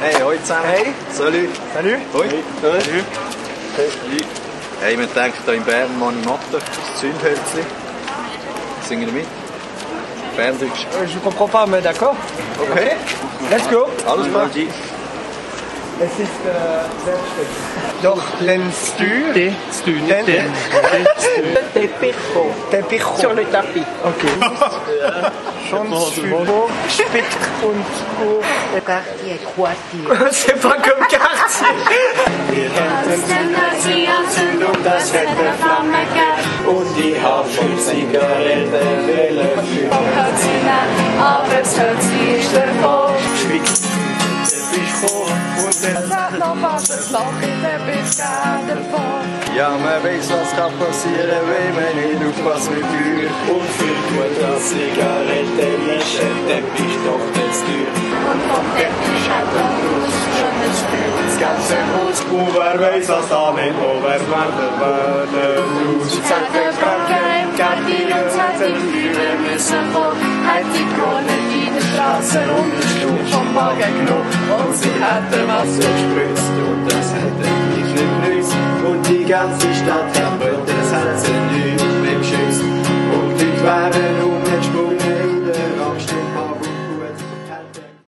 Hey, hoi zusammen. Hey. Salut. Salut. Hoi. Salut. Salut. Hey, wir denken hier in Bern Mani Matte, das Zündhölzli. Singen wir mit? Berndeutsch. Je comprends pas, mais d'accord. Okay. Let's go. Alles klar. Es ist äh, selbstständig. Doch, den nicht Den- den. Picho. Sur le tapis. Okay. Schon Stuhl. Spitz und Uhr. Le quartier, quartier. C'est pas comme quartier. Entzündung, das hätte Flamme gab. Und die Haarschnitt-Zigarette wählen für Hört sie nach, aber es hört Lacht der Biss geht davon. Ja, man weiß, was kann passieren, wenn man nicht aufpasst mit Feuer. Und für gute Zigarette ist ein Teppich doch nicht teuer. Und vom Teppich hat er Haus, schon ein Spiel, das ganze Haus. Und wer weiß, was damit noch wer werden werden muss. Seit der Brücke hatte Wasser Spritzt und das hätte ich nicht gewusst. Und die ganze Stadt